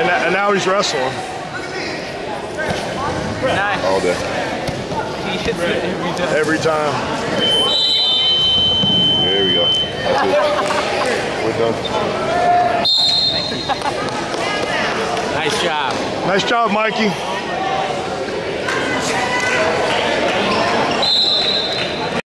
And, and now he's wrestling. Nice. All day. He hits it Every every time. There we go. That's it. We're done. Nice job. Nice job, Mikey.